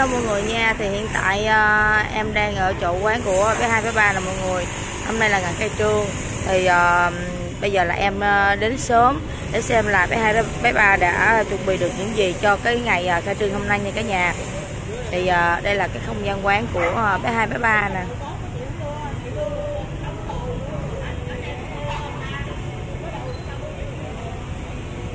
hello mọi người nha. Thì hiện tại uh, em đang ở chỗ quán của bé hai bé ba là mọi người. Hôm nay là ngày khai trương. Thì uh, bây giờ là em uh, đến sớm để xem là bé hai bé ba đã chuẩn bị được những gì cho cái ngày uh, khai trương hôm nay nha cả nhà. Thì uh, đây là cái không gian quán của uh, bé hai bé ba nè.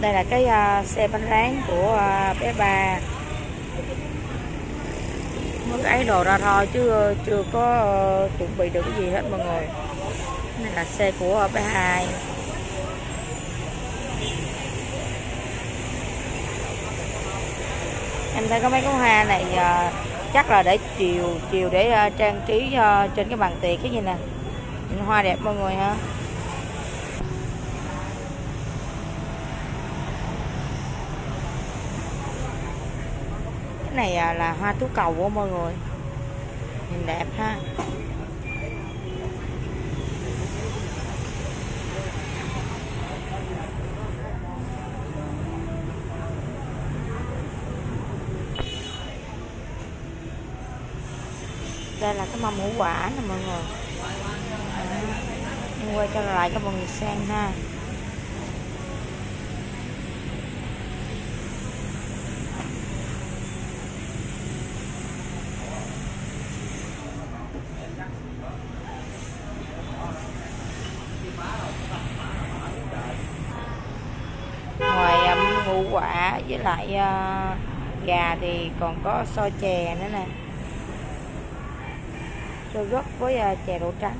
Đây là cái uh, xe bánh rán của uh, bé ba mới cái đồ ra thôi chứ ờ, chưa có ờ, chuẩn bị được cái gì hết mọi người. Này là xe của bé hai. Em thấy có mấy cái hoa này uh, chắc là để chiều chiều để uh, trang trí uh, trên cái bàn tiệc cái gì nè. Hoa đẹp mọi người ha. Này à, là hoa tú cầu của mọi người. Nhìn đẹp ha. Đây là cái mâm ngũ quả nè mọi người. Em quay cho lại cho mọi người xem ha ngoài um, ngũ quả với lại uh, gà thì còn có xôi chè nữa nè. Xôi gấc với uh, chè đậu trắng.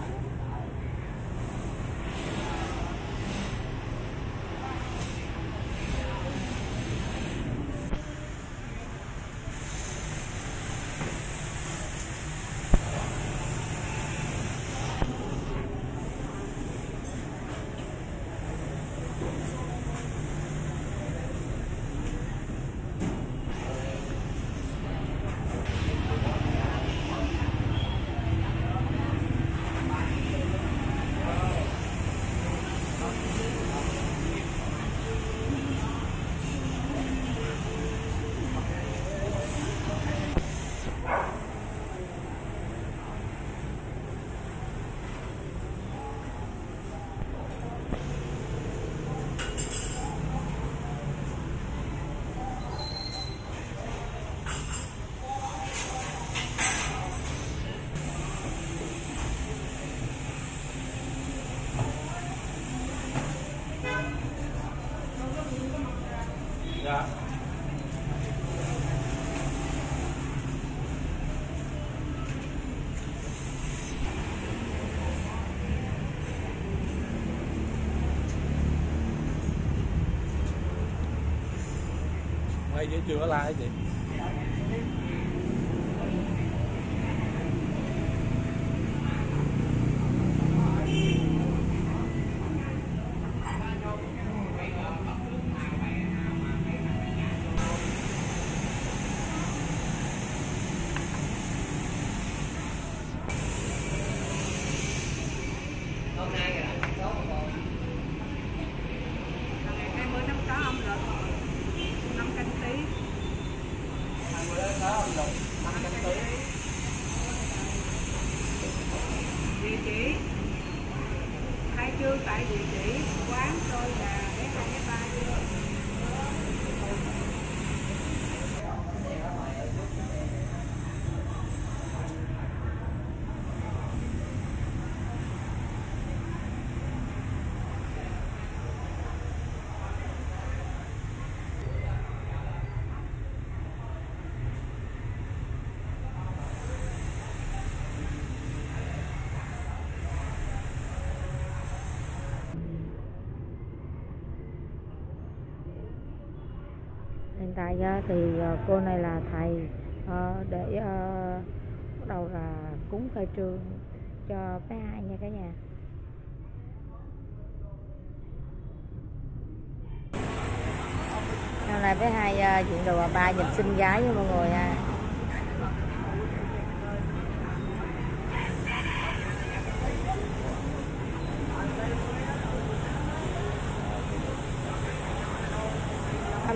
Dạ. Quay chứ chưa có like chị. địa chỉ khai trương tại địa chỉ quán tôi là bé hai bé ba chưa hiện tại ờ, thì ờ, cô này là thầy ờ, để bắt đầu là cúng khai trương cho bé hai nha cả nhà. Hôm nay bé hai diện đồ bà ba nhìn sinh gái với mọi người ha.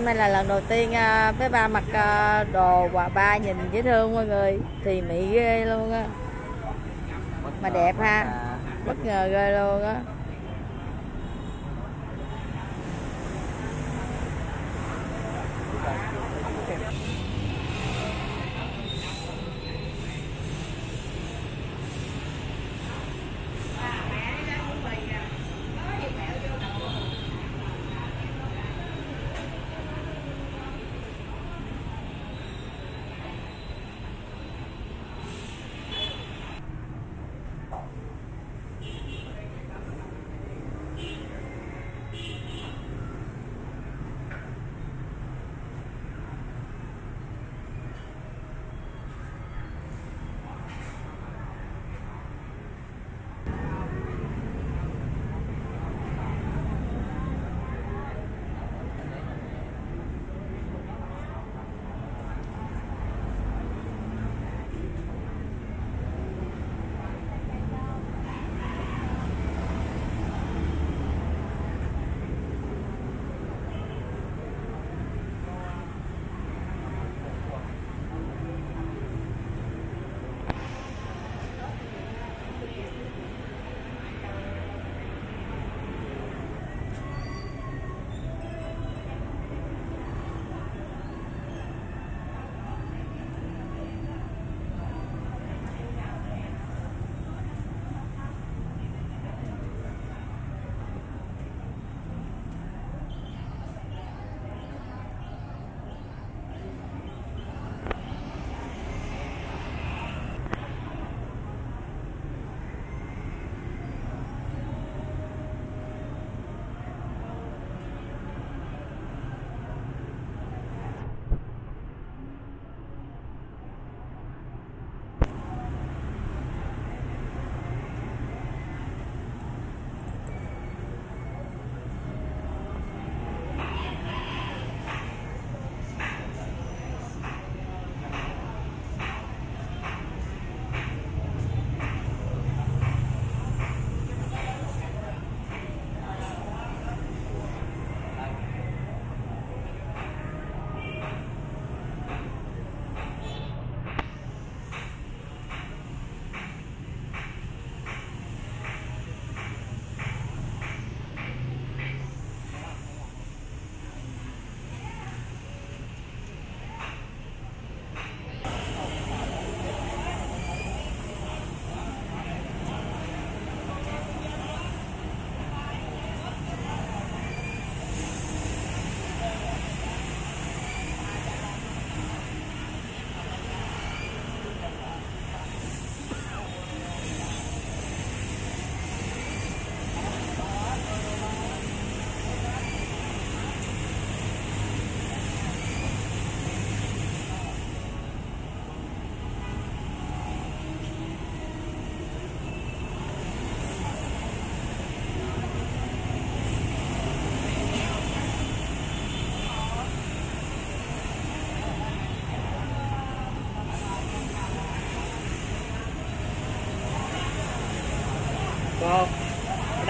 Hôm nay là lần đầu tiên à, bé ba mặc à, đồ và ba nhìn dễ thương mọi người. Thì mỹ ghê luôn á. Mà đẹp ha. Bất ngờ ghê luôn á.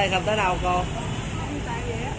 Ở đây không tới đâu cô? Tại vậy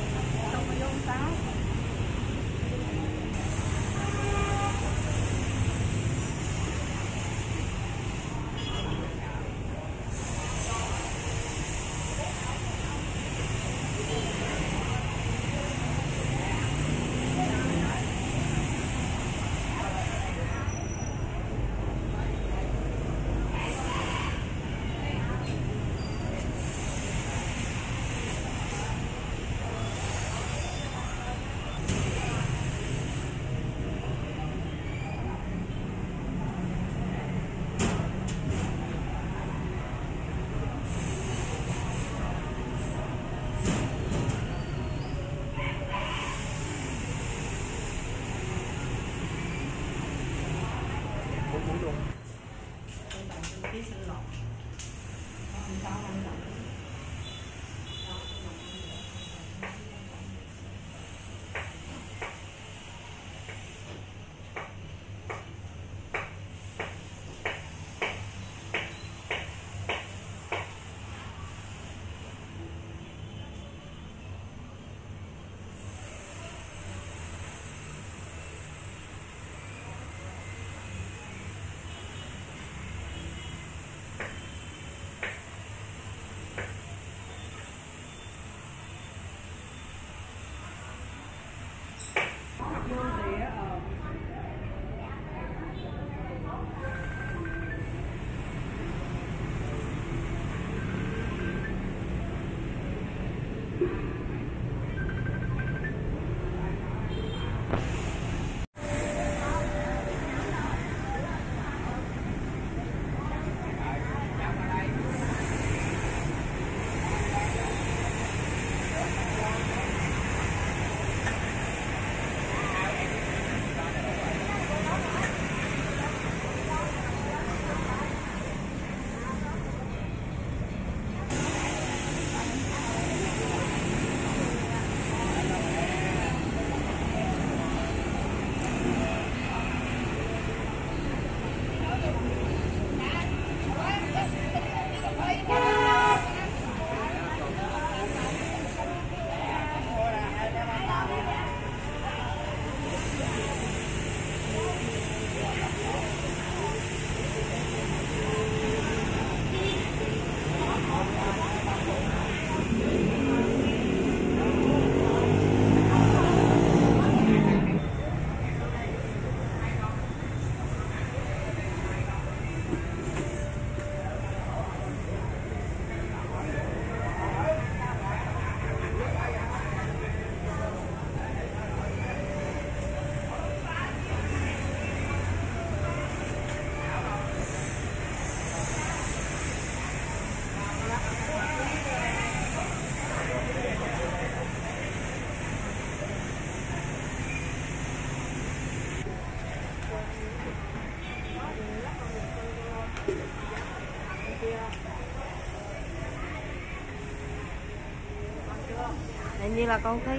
là con thấy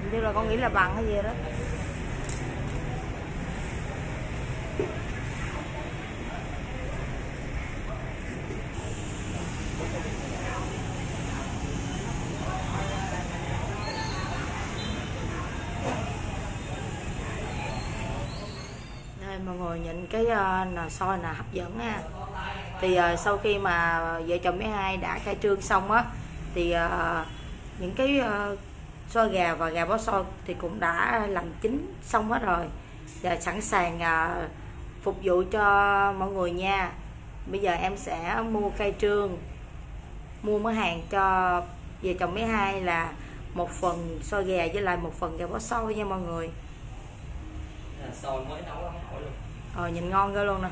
Hình như là con nghĩ là bằng hay gì đó. Đây mọi người nhìn cái uh, nồi soi là hấp dẫn nha thì uh, sau khi mà vợ chồng mấy hai đã khai trương xong á thì uh, những cái uh, xôi gà và gà bó xôi thì cũng đã làm chín xong hết rồi. Và sẵn sàng uh, phục vụ cho mọi người nha. Bây giờ em sẽ mua khai trương mua mớ hàng cho vợ chồng mấy hai là một phần xôi gà với lại một phần gà bó xôi nha mọi người. Xôi mới nấu hỏi luôn. Ờ nhìn ngon ghê luôn nè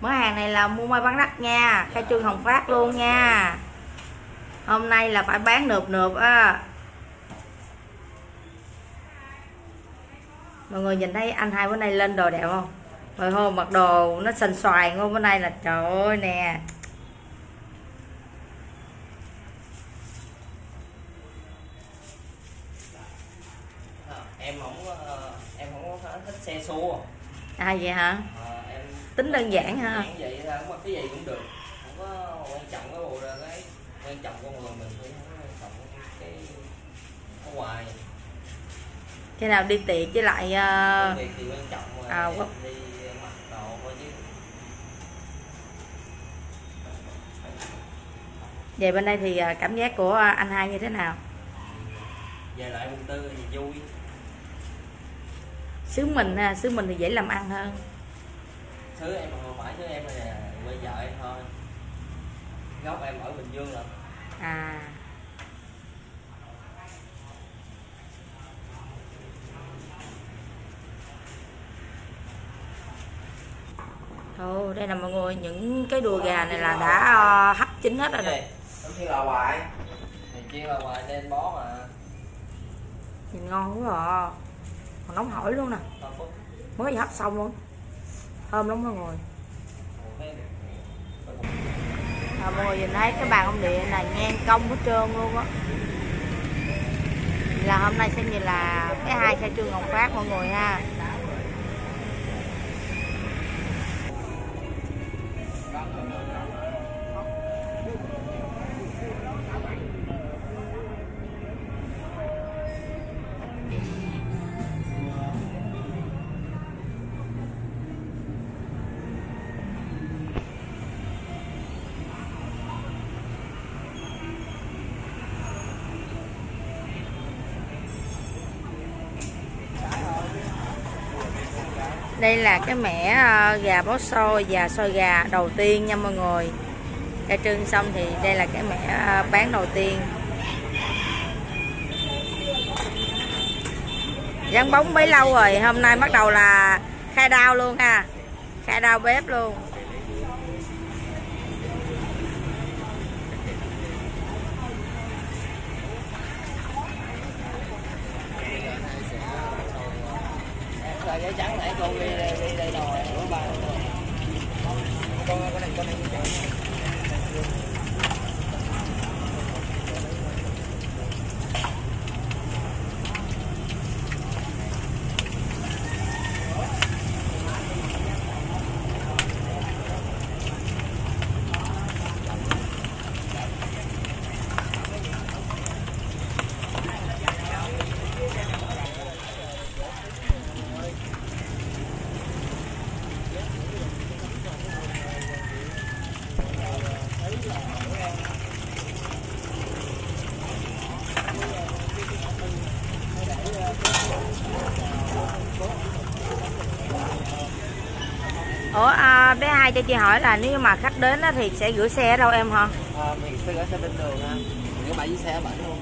Mớ hàng này là mua mai bán đắt nha Khai trương Hồng Phát luôn nha. Hôm nay là phải bán nượp nượp á. Mọi người nhìn thấy anh hai bữa nay lên đồ đẹp không? Rồi hôm mặc đồ nó xanh xoài luôn bữa nay là trời ơi nè. Em không có em không có thích xe xua. À vậy hả Tính đơn giản ha. Vậy là không cái gì cũng được. Không có quan trọng cái bộ ra cái quan trọng con người mình thôi không quan trọng cái ở ngoài Khi nào đi tiệc với lại uh, việc thì quan trọng mà à, đi mặc đồ thôi chứ. Về bên đây thì ờ, cảm giác của anh hai như thế nào? Về lại quận tư thì vui. Xứ mình ha xứ mình thì dễ làm ăn hơn thứ em không phải thứ em là quê vợ em thôi. Gốc em ở bình dương lận à. Ồ, đây là mọi người những cái đùi gà này là đã ờ, hấp chín hết rồi nè. Không chiên là hoài. Thì chiên là hoài nên bó mà. Nhìn ngon quá à. Còn nóng hổi luôn nè. Mới hấp xong luôn thơm lắm mọi người. À, mọi người nhìn thấy cái bàn ông địa là ngang cong hết trơn luôn á. Là hôm nay xem như là cái hai khai trương ngọc phát mọi người ha. Đây là cái mẻ ờ, gà bó xôi và xôi gà đầu tiên nha mọi người. Khai trương xong thì đây là cái mẻ ờ, bán đầu tiên. Dán bóng bấy lâu rồi, hôm nay bắt đầu là khai đao luôn ha. Khai đao bếp luôn. Rồi giấy trắng này con đi đi ghi đây rồi của ba. Con con này con này. Ủa à, bé hai cho chị hỏi là nếu mà khách đến thì sẽ gửi xe ở đâu em hả? À, mình sẽ gửi xe bên đường ha những bãi dưới xe ở bển luôn.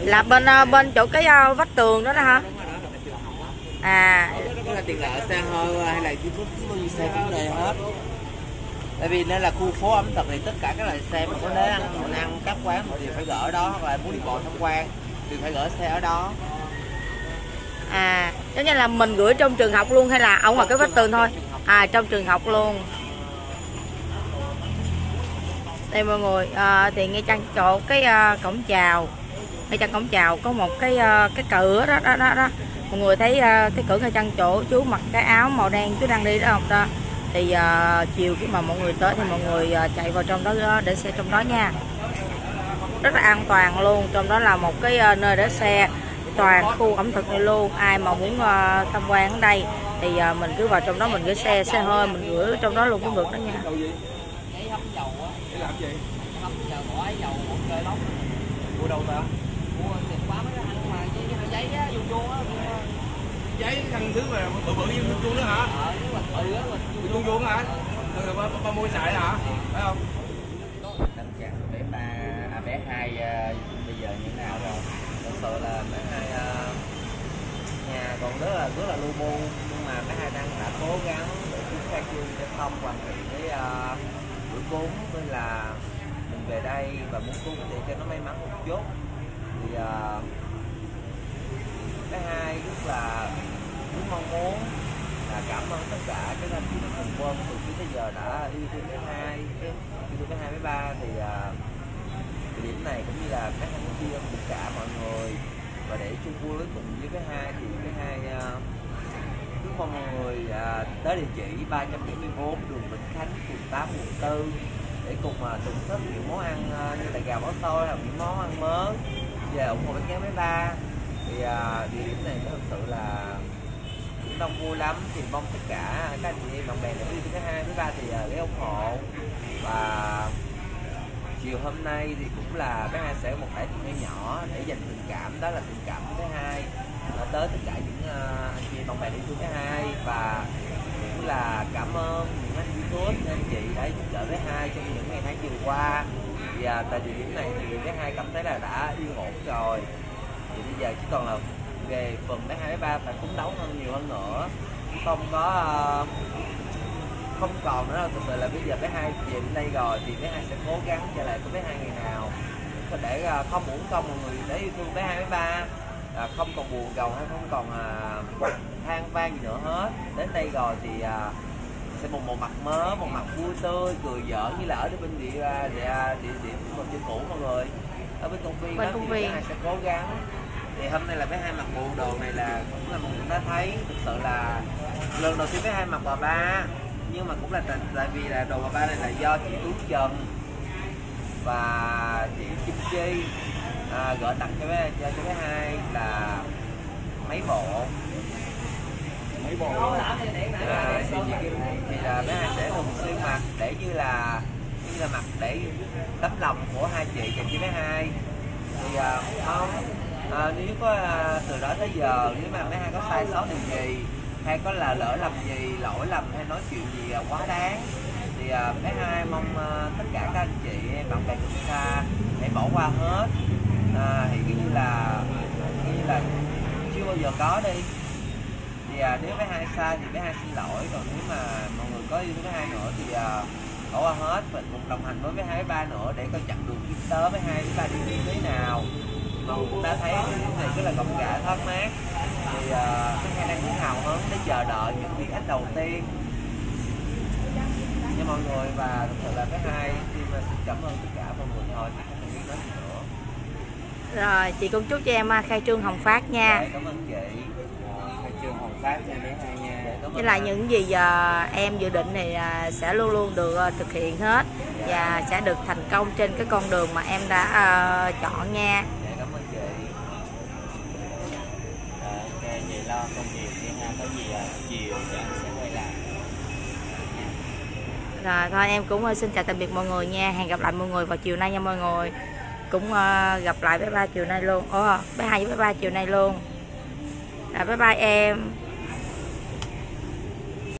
Là bên ờ, bên chỗ cái ờ, vách tường đó đó hả? Rồi đó là à. Là tiền lệ xe hơi hay là chi phí bao nhiêu xe cũng đều hết. Tại vì nó là khu phố ẩm thực thì tất cả các loại xe mà có đến ăn mình ăn các quán thì phải gỡ đó hoặc là muốn đi bộ tham quan thì phải gửi xe ở đó. À giống như là mình gửi trong trường học luôn hay là ở ngoài cái vách tường thôi à trong trường học luôn. Đây mọi người à, thì ngay chân chỗ cái à, cổng chào. Ngay chân cổng chào có một cái à, cái cửa đó đó đó đó. Mọi người thấy à, cái cửa ngay chân chỗ chú mặc cái áo màu đen chú đang đi đó không ta? Thì à, chiều khi mà mọi người tới thì mọi người à, chạy vào trong đó à, để xe trong đó nha. Rất là an toàn luôn trong đó là một cái à, nơi để xe toàn khu ẩm thực này luôn. Ai mà muốn à, tham quan ở đây thì uh, mình cứ vào trong đó mình gửi xe xe hơi mình gửi trong đó luôn cũng được đó nha giấy á Mua đâu ta? mua quá mấy cái mà giấy vô vô Giấy thứ mà bự bự như chuông đó hả? mình Bự chuông chuông hả? Rồi ba, ba mua xài hả? Phải không? tâm trạng của bé ba à bé hai uh, bây giờ như thế nào rồi thật sự là bé hai uh, nhà còn rất là rất là lu bu. Nhưng mà bé hai đang đã cố gắng để chúng ta trương để không hoàn thiện cái uh, bữa cúng với là mình về đây và muốn cúng để cho nó may mắn một chút. Thì uh, cái hai rất là cũng mong muốn là cảm ơn tất cả các anh chị cùng quân từ trước tới giờ đã yêu thương cái hai cái yêu thương cái hai với ba. Thì uh, cái điểm này cũng như là các anh chị ân tất cả mọi người và để chung vui cùng với cái hai thì cái hai à, cứ uh, mong mọi người à, uh, tới địa chỉ 374 đường Vĩnh Khánh phường 8 quận 4 để cùng uh, thưởng thức những món ăn uh, như là gà bó xôi hoặc những món ăn mới. Về ủng hộ bánh tráng bé ba. Thì uh, địa điểm này thật sự là cũng đông vui lắm. Thì mong tất cả các anh chị em bạn bè đã đi thứ hai thứ ba thì uh, ghé ủng hộ. Và chiều hôm nay thì cũng là bé hai sẽ một một tình yêu nhỏ để dành tình cảm đó là tình cảm thứ hai à, tới tất cả những uh, anh chị bạn bè đi thứ hai. Và cũng là cảm ơn những anh youtube những anh chị đã giúp đỡ bé hai trong những ngày tháng vừa qua. Và tại thời điểm này thì bé hai cảm thấy là đã yên ổn rồi. Thì bây giờ chỉ còn là về phần bé hai bé ba phải phấn đấu hơn nhiều hơn nữa. Không có uh, không còn nữa đâu. Thực sự là bây giờ bé hai về đến đây rồi thì bé hai sẽ cố gắng trở lại với bé hai ngày nào. Để ờ, không uổng công mọi người để yêu thương bé hai bé ba. À, không còn buồn gầu hay không còn à, than vang gì nữa hết. Đến đây rồi thì à, sẽ một một mặt mới một mặt vui tươi cười giỡn như là ở bên địa à, địa địa điểm một trên cũ mọi người. Ở bên công viên Bên đó công thì bé viên. hai sẽ cố gắng. Thì hôm nay là bé hai mặc bộ đồ này là cũng là một người ta thấy. Thực sự là lần đầu tiên bé hai mặc bà ba nhưng mà cũng là tại, tại vì là đồ bà ba này là do chị Tú Trần và chị Kim Chi à, gửi tặng cho bé cho, cho bé hai là mấy bộ. Mấy bộ à, thì, thì, thì là bé hai sẽ thường xuyên mặc để như là như là mặc để tấm lòng của hai chị dành cho bé hai. Thì à, không à, nếu có à, từ đó tới giờ nếu mà bé hai có sai sót điều gì hay có là lỡ làm gì lỗi lầm hay nói chuyện gì à, quá đáng. Thì à, bé hai mong à, tất cả các anh chị bạn bè của chúng ta hãy bỏ qua hết. À, thì kiểu như là như là chưa bao giờ có đi. Thì à, nếu bé hai sai thì bé hai xin lỗi. Còn nếu mà mọi người có yêu bé hai nữa thì à, bỏ qua hết. Mình cùng đồng hành với bé hai ba nữa để coi chặn đường tiếp tới bé hai bé ba đi như thế nào. Mà cũng đã thấy cái này rất là cộng gã thoát mát thì hai đang rất hào hứng để chờ đợi những viên khách đầu tiên. Cho mọi người và thực sự là bé hai xin xin cảm ơn tất cả mọi người thôi chứ không biết nói gì nữa. Rồi chị cũng chúc cho em à, khai trương hồng phát nha. Dạ, cảm ơn chị. Khai trương hồng phát nha bé hai nha. Với lại những gì à, em dự định thì à, sẽ luôn luôn được à, thực hiện hết và sẽ được thành công trên cái con đường mà em đã chọn nha rồi, thôi, em cũng ờ, xin chào tạm biệt mọi người nha. Hẹn gặp lại mọi người vào chiều nay nha mọi người. Cũng ờ, gặp lại bé ba chiều nay luôn. Ồ bé hai với bé ba chiều nay luôn. Rồi, bye bye em.